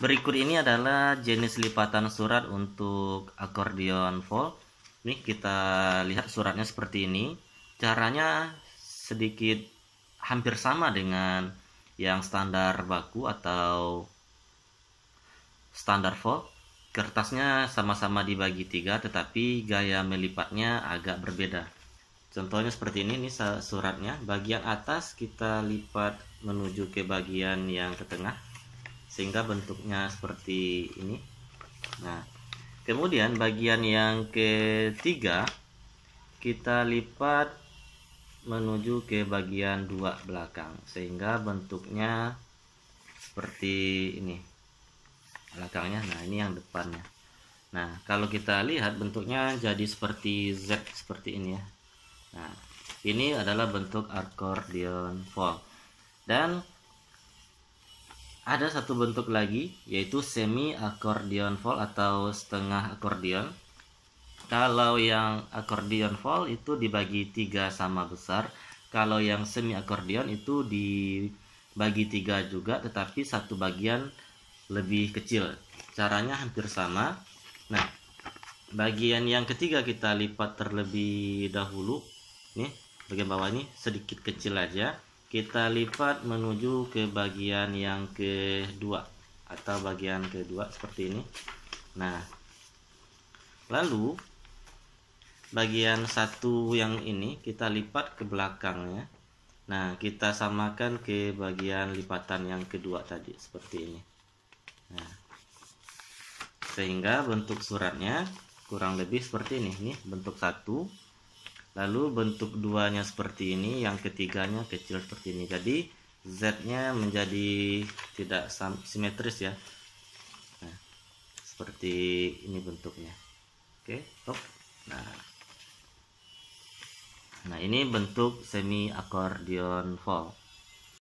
Berikut ini adalah jenis lipatan surat untuk akordeon vol. Nih kita lihat suratnya seperti ini. Caranya sedikit hampir sama dengan yang standar baku atau standar vol. Kertasnya sama-sama dibagi tiga, tetapi gaya melipatnya agak berbeda. Contohnya seperti ini, ini suratnya. Bagian atas kita lipat menuju ke bagian yang ke tengah sehingga bentuknya seperti ini. Nah kemudian bagian yang ketiga kita lipat menuju ke bagian dua belakang sehingga bentuknya seperti ini. Belakangnya nah ini yang depannya. Nah kalau kita lihat bentuknya jadi seperti Z seperti ini ya. Nah ini adalah bentuk accordion fold. Dan ada satu bentuk lagi yaitu semi accordion fold atau setengah accordion. Kalau yang accordion fold itu dibagi tiga sama besar. Kalau yang semi accordion itu dibagi tiga juga tetapi satu bagian lebih kecil. Caranya hampir sama. Nah bagian yang ketiga kita lipat terlebih dahulu. Nih bagian bawah ini sedikit kecil aja kita lipat menuju ke bagian yang kedua atau bagian kedua seperti ini. Nah lalu bagian satu yang ini kita lipat ke belakangnya. Nah kita samakan ke bagian lipatan yang kedua tadi seperti ini. Nah sehingga bentuk suratnya kurang lebih seperti ini. Nih bentuk satu lalu bentuk duanya seperti ini yang ketiganya kecil seperti ini. Jadi Z nya menjadi tidak simetris ya. Nah, seperti ini bentuknya. Oke top nah. Nah ini bentuk semi accordion fall